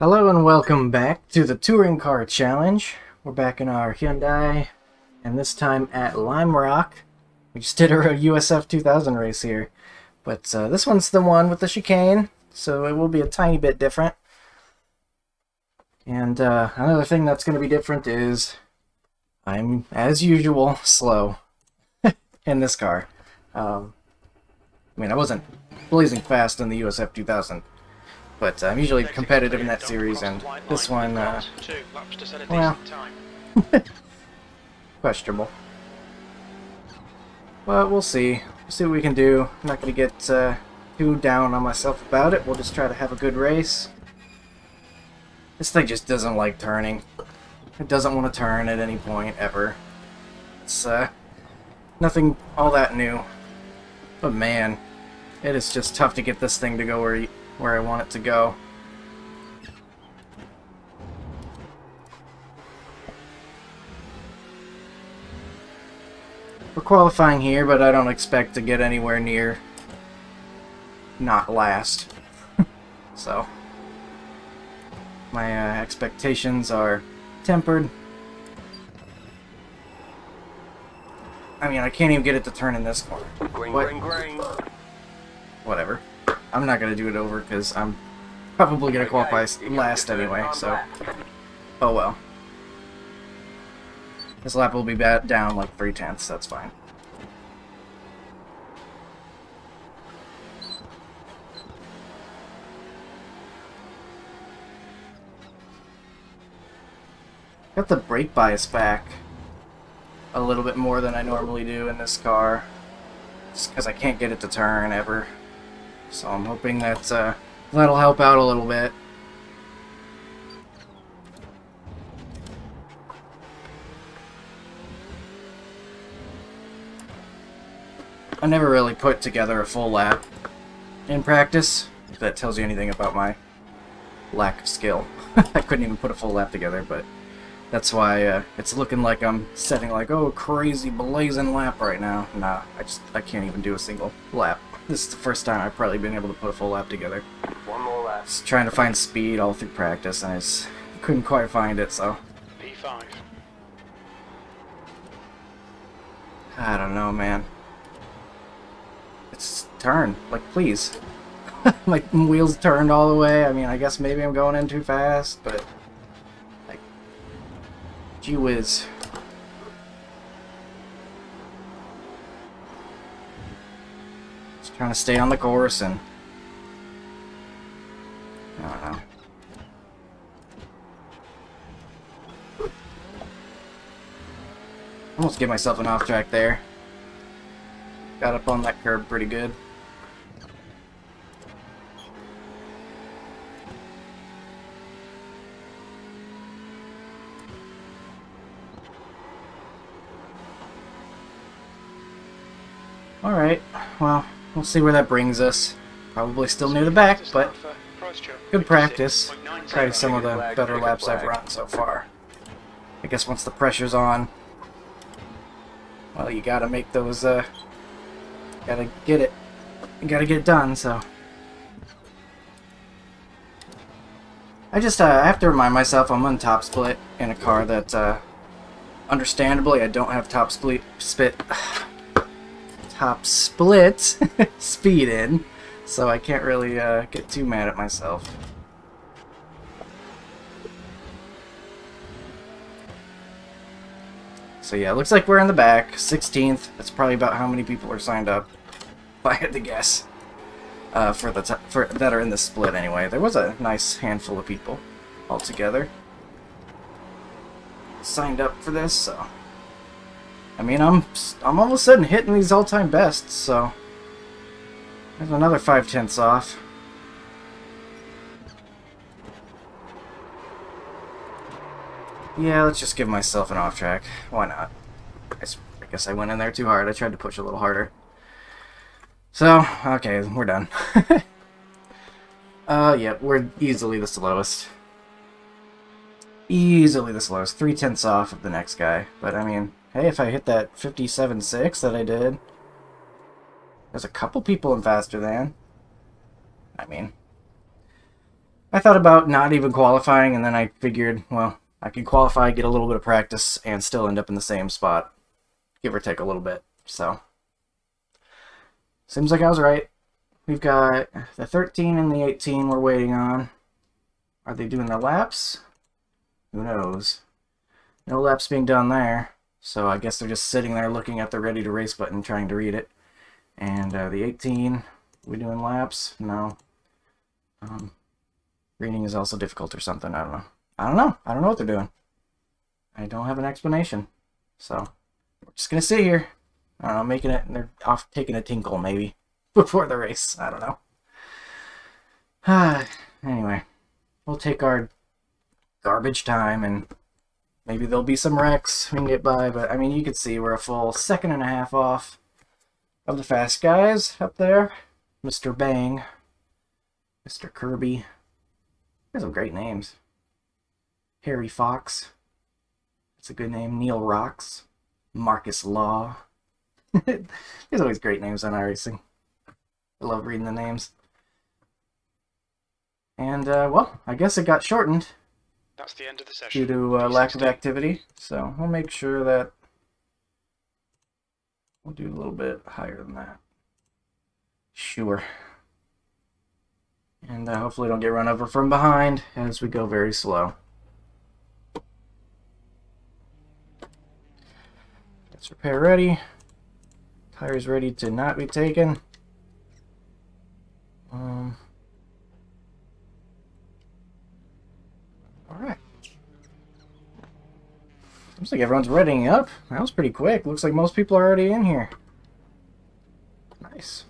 Hello and welcome back to the Touring Car Challenge. We're back in our Hyundai, and this time at Lime Rock. We just did our USF 2000 race here, but uh, this one's the one with the chicane, so it will be a tiny bit different. And uh, another thing that's going to be different is I'm, as usual, slow in this car. Um, I mean, I wasn't blazing fast in the USF 2000, but I'm usually competitive in that series, and this one, uh, well, questionable. But we'll see. We'll see what we can do. I'm not going to get uh, too down on myself about it. We'll just try to have a good race. This thing just doesn't like turning. It doesn't want to turn at any point, ever. It's, uh, nothing all that new. But man, it is just tough to get this thing to go where, where I want it to go. We're qualifying here, but I don't expect to get anywhere near not last. so, my uh, expectations are tempered. I mean, I can't even get it to turn in this corner. Green, green, green. Whatever. I'm not going to do it over because I'm probably going to qualify s- You got last anyway, so... Oh well. This lap will be ba down like three tenths, that's fine. Got the brake bias back a little bit more than I normally do in this car. Just because I can't get it to turn ever. So I'm hoping that uh, that'll help out a little bit. I never really put together a full lap in practice, if that tells you anything about my lack of skill. I couldn't even put a full lap together, but that's why uh, it's looking like I'm setting like, oh, crazy blazing lap right now. Nah, I just, I can't even do a single lap. This is the first time I've probably been able to put a full lap together. One more lap. Just trying to find speed all through practice, and I just couldn't quite find it, so... P5. I don't know, man. It's turn. Like, please. My wheels turned all the way. I mean, I guess maybe I'm going in too fast, but... Like... Gee whiz. To stay on the course and... I don't know. Almost get myself an off track there. Got up on that curb pretty good. Alright, well, see where that brings us. Probably still near the back, but good practice. Try some of the better laps I've run so far. I guess once the pressure's on, well, you gotta make those, uh, gotta get it, you gotta get it done, so. I just, uh, I have to remind myself I'm on top split in a car that, uh, understandably I don't have top split, spit, top split speed in, so I can't really, uh, get too mad at myself. So yeah, it looks like we're in the back, 16th. That's probably about how many people are signed up, if I had to guess. Uh, for the for that are in the split anyway. There was a nice handful of people altogether signed up for this, so I mean, I'm I'm all of a sudden hitting these all-time bests, so there's another five tenths off. Yeah, let's just give myself an off track. Why not? I guess I went in there too hard. I tried to push a little harder. So, okay, we're done. uh, yeah, we're easily the slowest. Easily the slowest. Three tenths off of the next guy. But, I mean, hey, if I hit that 57.6 that I did, there's a couple people in faster than. I mean, I thought about not even qualifying, and then I figured, well, I can qualify, get a little bit of practice, and still end up in the same spot, give or take a little bit. So, seems like I was right. We've got the 13 and the 18 we're waiting on. Are they doing the laps? Who knows? No laps being done there, so I guess they're just sitting there looking at the ready to race button, trying to read it. And uh, the 18, we doing laps? No. Um, reading is also difficult or something. I don't know. I don't know. I don't know what they're doing. I don't have an explanation. So, we're just going to sit here. I don't know, making it, and they're off taking a tinkle maybe before the race. I don't know. anyway, we'll take our garbage time and maybe there'll be some wrecks we can get by. But, I mean, you can see we're a full second and a half off of the fast guys up there. Mr. Bang, Mr. Kirby. There's some great names. Harry Fox. That's a good name. Neil Rocks. Marcus Law. There's always great names on iRacing. I love reading the names. And, uh, well, I guess it got shortened. That's the end of the session. Due to uh, lack of activity. So, we'll make sure that we'll do a little bit higher than that. Sure. And uh, hopefully don't get run over from behind as we go very slow. Let's repair ready. Tires ready to not be taken. Um, Alright. Looks like everyone's readying up. That was pretty quick. Looks like most people are already in here. Nice.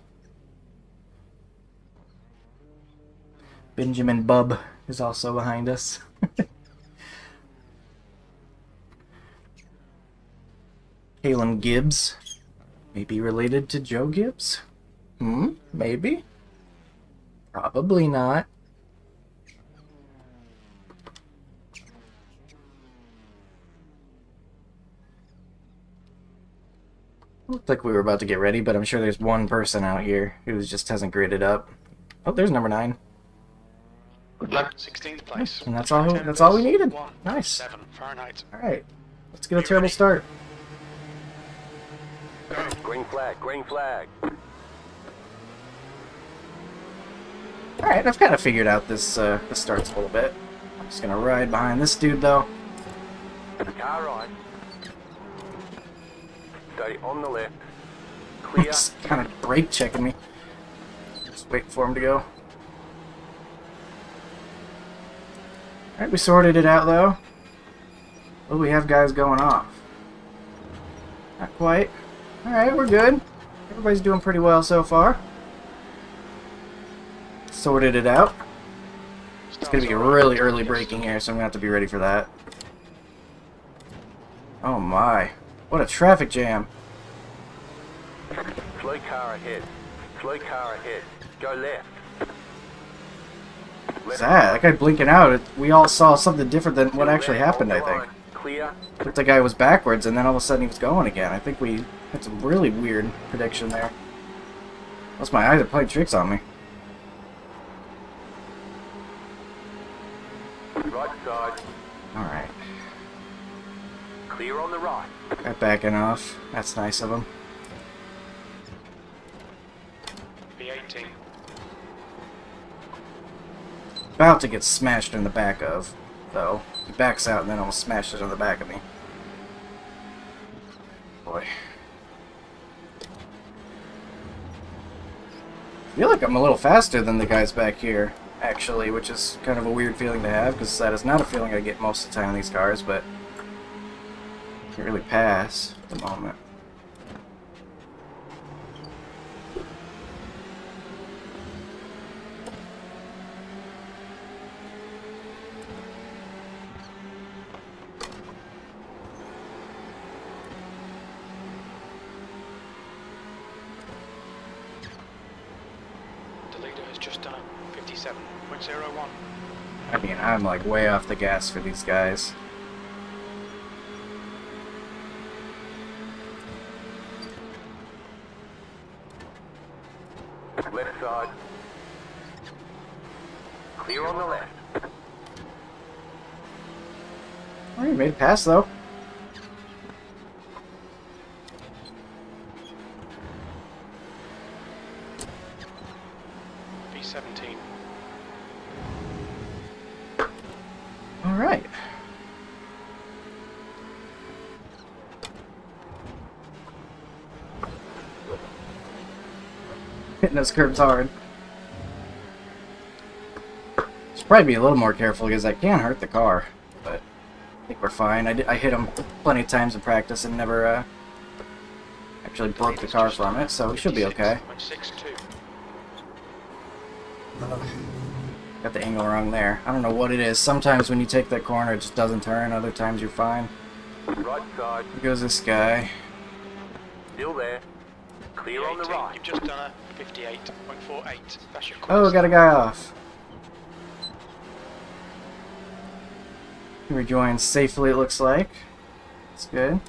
Benjamin Bub is also behind us. Kalen Gibbs. Maybe related to Joe Gibbs? Hmm? Maybe? Probably not. Looked like we were about to get ready, but I'm sure there's one person out here who just hasn't graded up. Oh, there's number nine. Good luck. 16th place. And that's all. That's all we needed. One, Nice. Seven Fahrenheit. All right, let's get a terrible start. Green flag, green flag. All right, I've kind of figured out this uh, this starts a little bit. I'm just gonna ride behind this dude though. Car right. Stay on the left. Clear. Kind of brake checking me. Just wait for him to go. All right, we sorted it out though. Oh, we have guys going off. Not quite. All right, we're good. Everybody's doing pretty well so far. Sorted it out. It's gonna be a really early braking here, so I'm gonna have to be ready for that. Oh my. What a traffic jam. Slow car ahead. Slow car ahead. Go left. What's that? That guy blinking out. It, we all saw something different than what actually happened, I think. Clear. Looked like guy was backwards, and then all of a sudden he was going again. I think we had some really weird prediction there. Unless my eyes are playing tricks on me. Right side. Alright. Clear on the right. Got backing off. That's nice of him. B18. About to get smashed in the back of, though. He backs out and then almost smashes it in the back of me. Boy. I feel like I'm a little faster than the guys back here, actually, which is kind of a weird feeling to have, because that is not a feeling I get most of the time in these cars, but can't really pass at the moment. The leader has just done 57.01. I mean, I'm like way off the gas for these guys. Left side. Clear on the left. You made it past though. B17. All right. Hitting those curbs hard. Should probably be a little more careful because I can't hurt the car, think we're fine. I, di- I hit him plenty of times in practice and never uh, actually broke the car from it, so we should be okay. 162. Got the angle wrong there. I don't know what it is. Sometimes when you take that corner, it just doesn't turn. Other times you're fine. Right side. Here goes this guy. Still there. Clear on the right. You've just done a 58.48. That's your Oh, got a guy off. He rejoins safely, it looks like. That's good.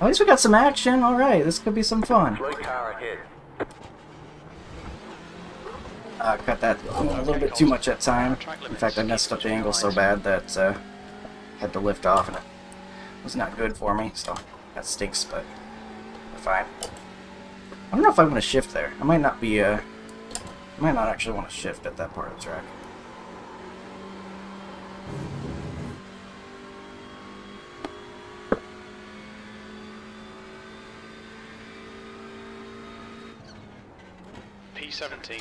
At least we got some action. Alright, this could be some fun. Uh, cut that a little bit too much at time. In fact, I messed up the angle so bad that uh, had to lift off, and it was not good for me. So that stinks, but fine. I don't know if I want to shift there. I might not be. Uh, I might not actually want to shift at that part of the track. P17.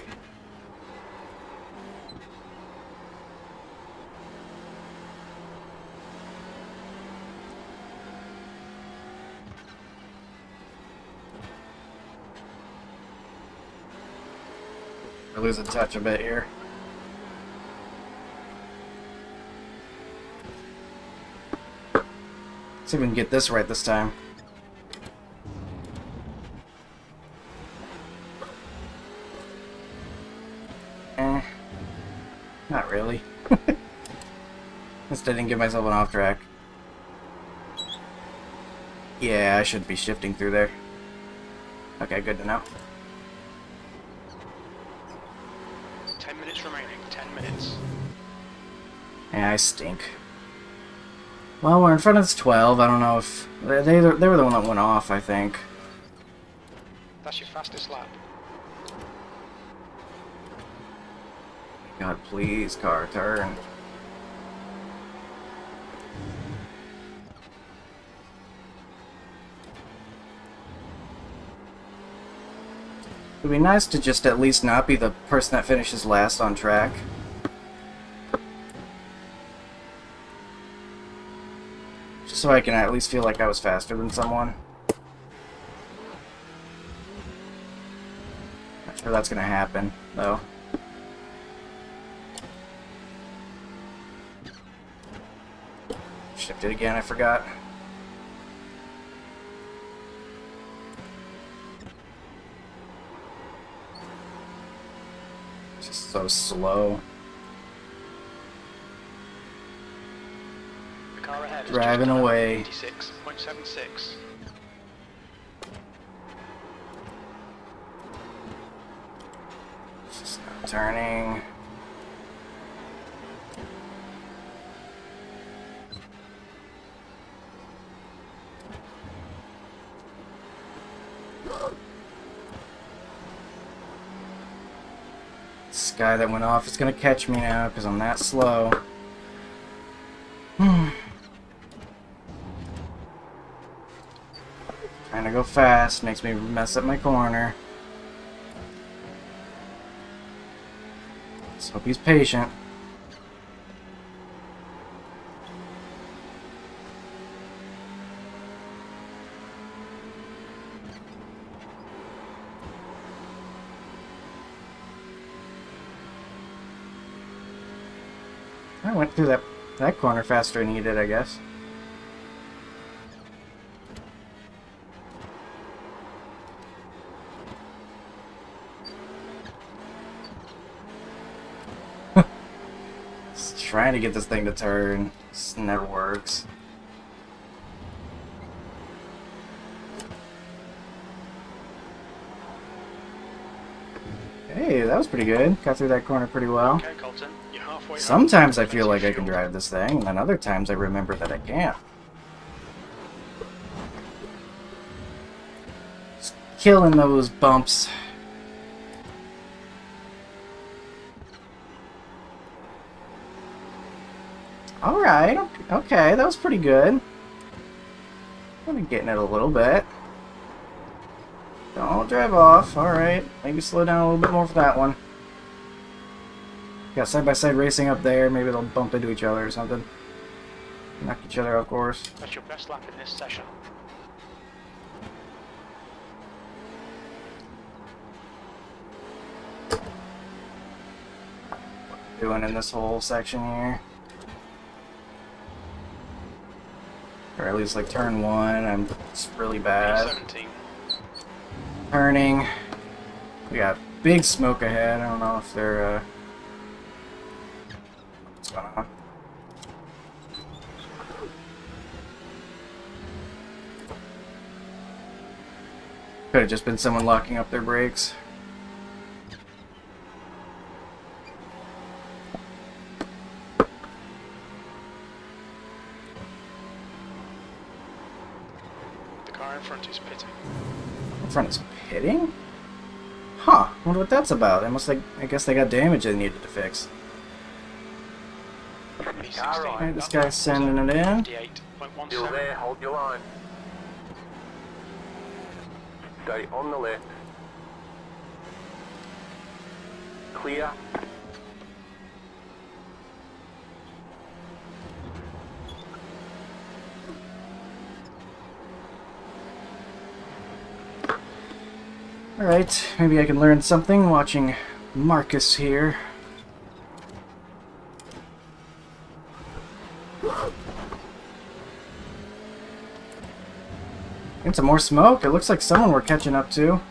Losing touch a bit here. See if we can get this right this time. Eh. Not really. Instead, I didn't give myself an off track. Yeah, I should be shifting through there. Okay, good to know. Yeah, I stink. Well, we're in front of this 12. I don't know if... They, they, they were the one that went off, I think. That's your fastest lap. God, please, car, turn. It'd be nice to just at least not be the person that finishes last on track. Just so I can at least feel like I was faster than someone. Not sure that's gonna happen, though. Shifted again, I forgot. Just so slow. The car ahead is Driving just done a away. 56.76. Just not turning. This guy that went off is gonna catch me now because I'm that slow. Hmm. Trying to go fast makes me mess up my corner. Let's hope he's patient. I went through that that corner faster than he did, I guess. trying to get this thing to turn. This never works. Hey, that was pretty good. Got through that corner pretty well. Okay, Colton, Sometimes I feel like I can drive this thing, and then other times I remember that I can't. Just killing those bumps. Alright, okay, that was pretty good. I'm getting it a little bit. Don't drive off, alright. Maybe slow down a little bit more for that one. Got side-by-side racing up there, maybe they'll bump into each other or something. Knock each other off course. That's your best lap in this session. Doing in this whole section here. Or at least like turn one, I'm it's really bad. 17. Turning. We got big smoke ahead. I don't know if they're uh what's going on. Could have just been someone locking up their brakes. The car in front is pitting. In front is pitting? Huh, wonder what that's about. They must like I guess they got damage they needed to fix. B16. Alright, this guy's sending it in. Still there, hold your line. Stay on the left. Clear. Alright, maybe I can learn something watching Marcus here. Get some more smoke. It looks like someone we're catching up to.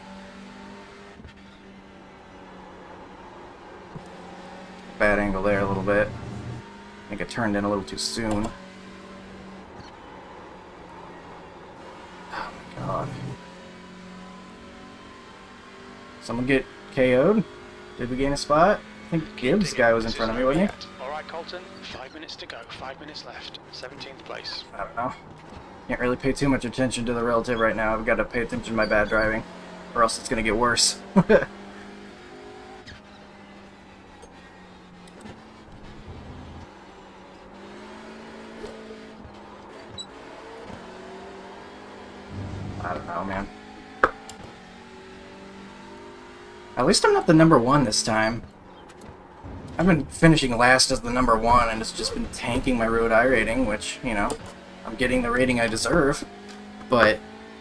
Bad angle there a little bit. I think it turned in a little too soon. Oh my god. Someone get KO'd? Did we gain a spot? I think Gibbs guy was in front of me, wasn't he? Alright, Colton, five minutes to go, five minutes left. 17th place. I don't know. Can't really pay too much attention to the relative right now. I've got to pay attention to my bad driving, or else it's gonna get worse. I don't know, man. At least I'm not the number one this time. I've been finishing last as the number one, and it's just been tanking my road iRating, which, you know, I'm getting the rating I deserve, but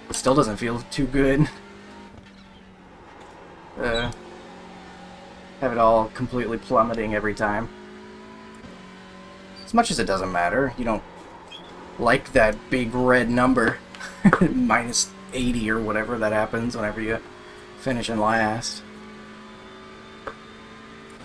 it still doesn't feel too good. Uh, have it all completely plummeting every time. As much as it doesn't matter, you don't like that big red number, minus 80 or whatever that happens whenever you finish in last.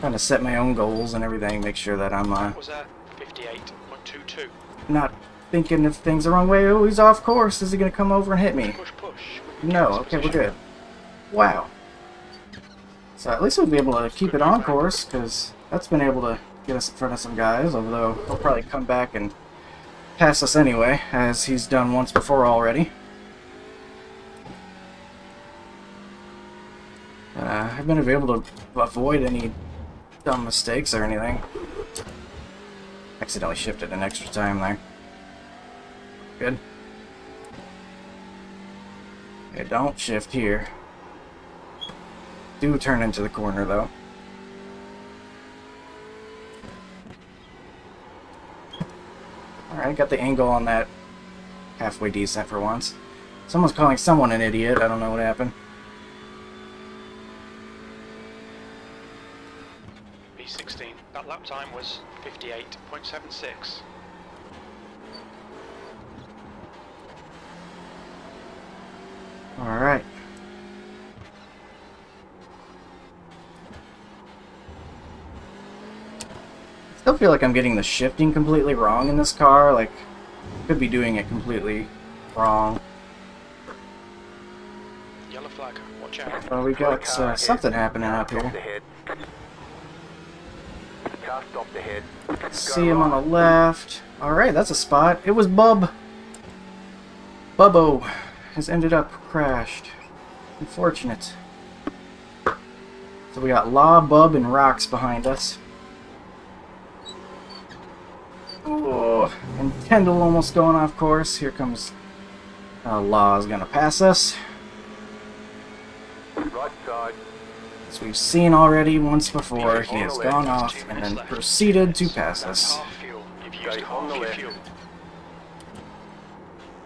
Trying to set my own goals and everything, make sure that I'm uh, That was a 58.22. not thinking if things the wrong way. Oh, he's off course. Is he going to come over and hit me? Push, push. No, okay, we're good. Wow. So at least we'll be able to keep it on course, because that's been able to get us in front of some guys, although he'll probably come back and pass us anyway, as he's done once before already. Uh, I've been able to avoid any dumb mistakes or anything. Accidentally shifted an extra time there. Good. Okay, don't shift here. Do turn into the corner, though. Alright, got the angle on that halfway decent for once. Someone's calling someone an idiot. I don't know what happened. That lap time was 58.76. Alright. I Still feel like I'm getting the shifting completely wrong in this car. Like, could be doing it completely wrong. Yellow yellow flag. Watch out. Well, we got uh, something happening up here. the head. Car stopped ahead. See him on the left. Alright, that's a spot. It was Bub. Bubbo has ended up crashed. Unfortunate. So we got Law, Bub, and Rocks behind us. Oh, and Kendall almost going off course. Here comes uh, Law is gonna pass us. Right side. As we've seen already once before, he has gone off and then proceeded to pass us. half fuel. You've used Okay, on half the your left. fuel.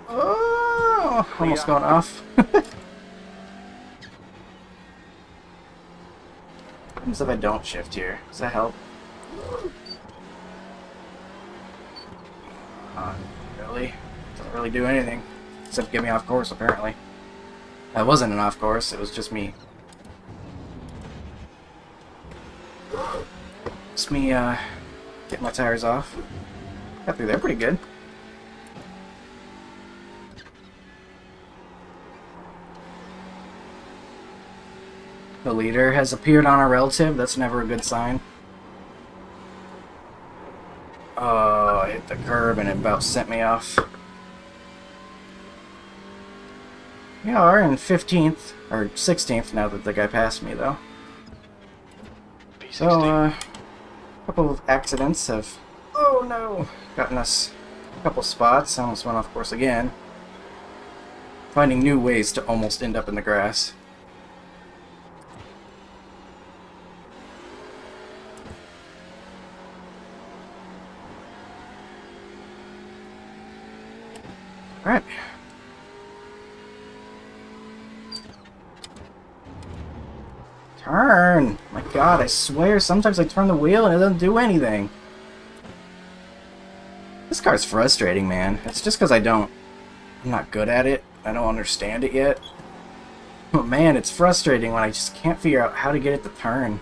Oh, almost gone off. What if I don't shift here? Does that help? Uh, really? Doesn't really do anything. Except get me off course, apparently. That wasn't an off course, it was just me. Me, uh, getting my tires off. Got through there pretty good. The leader has appeared on our relative. That's never a good sign. Oh, I hit the curb and it about sent me off. Yeah, we're in 15th, or 16th now that the guy passed me, though. So, uh, a couple of accidents have, oh no, gotten us a couple spots. I almost went off course again. Finding new ways to almost end up in the grass. Alright. Turn! My god, I swear, sometimes I turn the wheel and it doesn't do anything. This car's frustrating, man. It's just because I don't... I'm not good at it. I don't understand it yet. But man, it's frustrating when I just can't figure out how to get it to turn.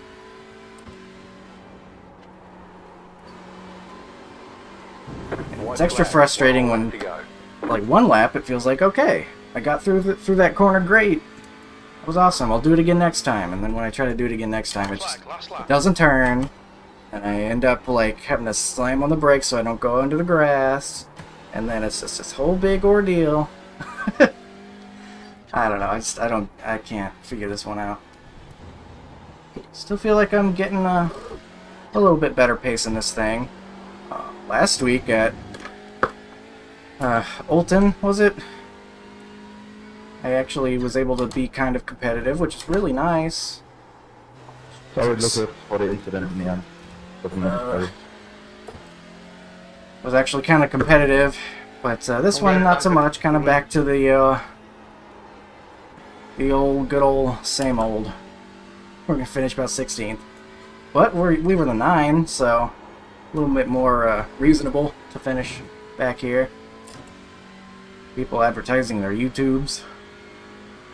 It's extra frustrating when like one lap, it feels like okay, I got through the, through that corner great. That was awesome. I'll do it again next time. And then when I try to do it again next time, it just lap. doesn't turn, and I end up like having to slam on the brakes so I don't go into the grass, and then it's just this whole big ordeal. I don't know. I just I don't I can't figure this one out. Still feel like I'm getting a, a little bit better pace in this thing. Uh, last week at uh, Oulton, was it? I actually was able to be kind of competitive, which is really nice. Sorry, Lucas, for the incident in the end. Doesn't was actually kind of competitive, but uh, this one not so much. Kind of back to the uh, the old good old same old. We're gonna finish about 16th, but we we were the nine, so a little bit more uh, reasonable to finish back here. People advertising their YouTubes.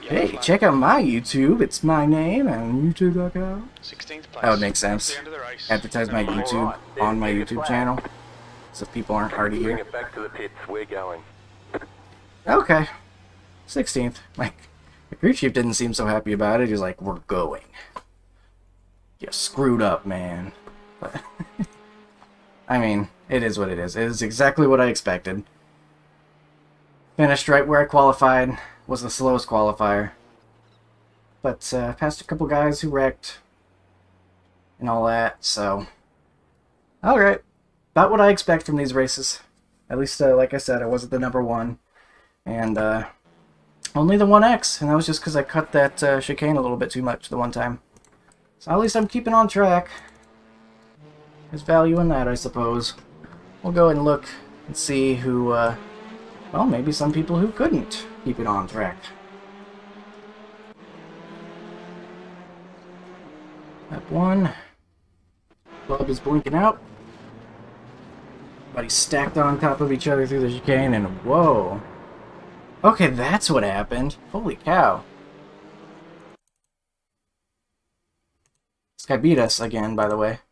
Yellow Hey, check out my YouTube. It's my name and YouTube.com. 16th place. That would make sense. The end of the race. Advertise my YouTube on my YouTube channel, so if people aren't already Bring here. it back to the pits. We're going. Okay. 16th. Like, the crew chief didn't seem so happy about it. He's like, we're going. You screwed up, man. But, I mean, it is what it is. It is exactly what I expected. Finished right where I qualified. Was the slowest qualifier. But, uh, passed a couple guys who wrecked. And all that, so... Alright. About what I expect from these races. At least, uh, like I said, I wasn't the number one and uh, only the 1X, and that was just because I cut that uh, chicane a little bit too much the one time. So at least I'm keeping on track. There's value in that, I suppose. We'll go and look and see who, uh, well, maybe some people who couldn't keep it on track. Lap one. Club is blinking out. Everybody's stacked on top of each other through the chicane, and whoa. Okay, that's what happened. Holy cow. This guy beat us again, by the way.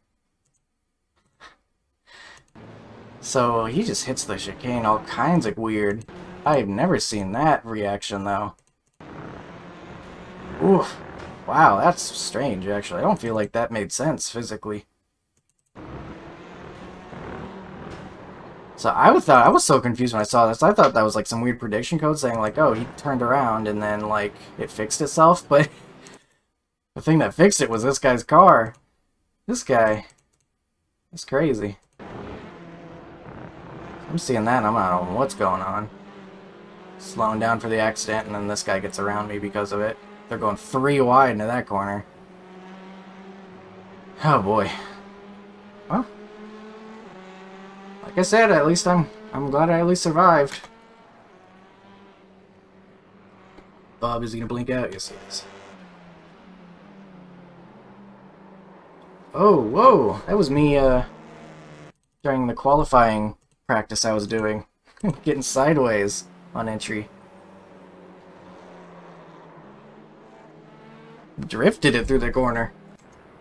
So, he just hits the chicane all kinds of weird. I've never seen that reaction, though. Oof. Wow, that's strange, actually. I don't feel like that made sense physically. So I would thought I was so confused when I saw this. I thought that was like some weird prediction code saying like, oh, he turned around and then like it fixed itself, but the thing that fixed it was this guy's car. This guy. It's crazy. I'm seeing that and I'm not on what's going on. Slowing down for the accident and then this guy gets around me because of it. They're going three wide into that corner. Oh boy. Well, like I said, at least I'm I'm glad I at least survived. Bob, is he gonna blink out? Yes, he is. Oh, whoa! That was me, uh, during the qualifying practice I was doing. Getting sideways on entry. Drifted it through the corner.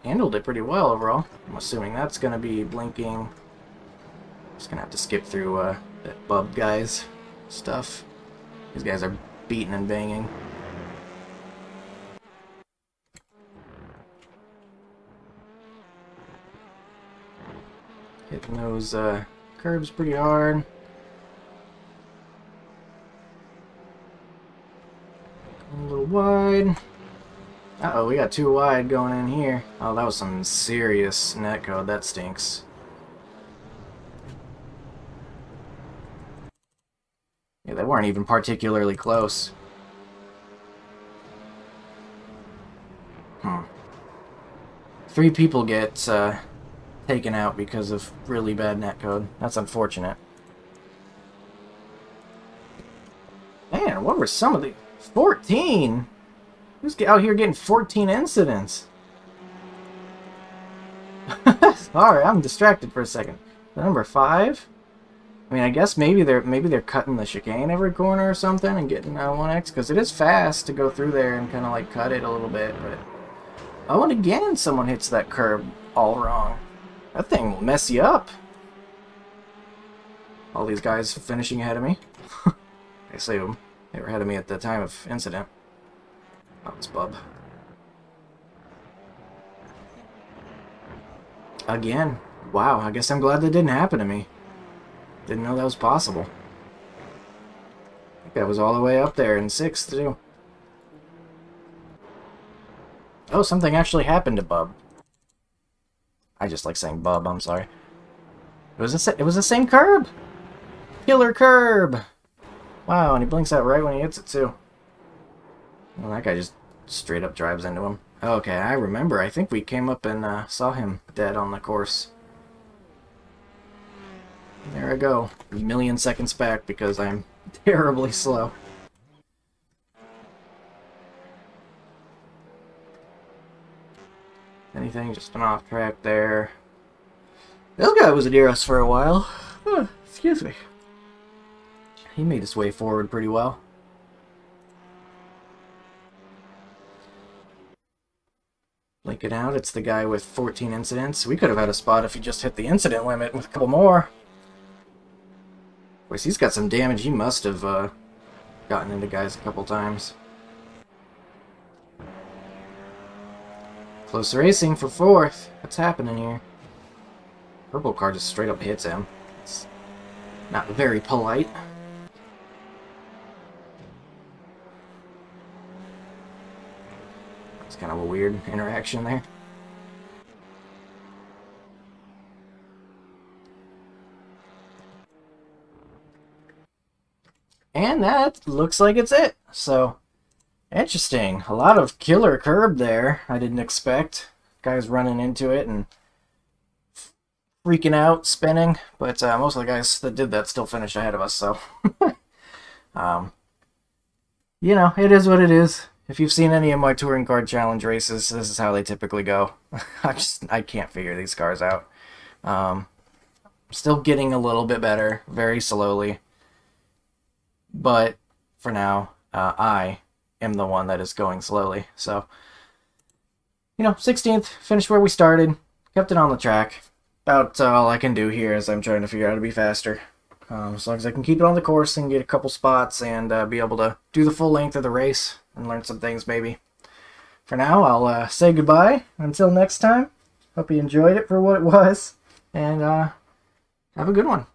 Handled it pretty well overall. I'm assuming that's gonna be blinking. Just gonna have to skip through, uh, that bub guy's stuff. These guys are beating and banging. Hitting those uh, curbs pretty hard. A little wide. Uh oh we got too wide going in here. Oh, that was some serious netcode. That stinks. Yeah, they weren't even particularly close. Hmm. Three people get uh, taken out because of really bad netcode. That's unfortunate. Man, what were some of the... 14? Who's out here getting 14 incidents? Sorry, I'm distracted for a second. Number 5? I mean, I guess maybe they're maybe they're cutting the chicane every corner or something and getting uh, 1x, because it is fast to go through there and kind of like cut it a little bit, but... Oh, and again, someone hits that curb all wrong. That thing will mess you up. All these guys finishing ahead of me. I say them. They were ahead of me at the time of incident. Oh, it's Bub. Again. Wow, I guess I'm glad that didn't happen to me. Didn't know that was possible. I think that was all the way up there in 6th, too. Oh, something actually happened to Bub. I just like saying Bub, I'm sorry. It was, a, it was the same curb! Killer curb! Wow, and he blinks out right when he hits it, too. Well, that guy just straight up drives into him. Okay, I remember. I think we came up and uh, saw him dead on the course. There I go. A million seconds back because I'm terribly slow. Anything, just an off track there. This guy was near us for a while. Huh, excuse me. He made his way forward pretty well. Linking out, it's the guy with 14 incidents. We could have had a spot if he just hit the incident limit with a couple more. Course, he's got some damage. He must have uh, gotten into guys a couple times. Close racing for fourth. What's happening here? Purple car just straight up hits him. It's not very polite. It's kind of a weird interaction there. And that looks like it's it. So, interesting. A lot of killer curb there. I didn't expect. Guys running into it and freaking out, spinning. But uh, most of the guys that did that still finished ahead of us, so... um, you know, it is what it is. If you've seen any of my touring car challenge races, this is how they typically go. I just I can't figure these cars out. Um, still getting a little bit better, very slowly. But for now, uh, I am the one that is going slowly. So, you know, 16th, finished where we started, kept it on the track. About uh, all I can do here is I'm trying to figure out how to be faster. Um, as long as I can keep it on the course and get a couple spots and uh, be able to do the full length of the race and learn some things maybe. for now, I'll uh, say goodbye. Until next time, hope you enjoyed it for what it was, and uh, have a good one.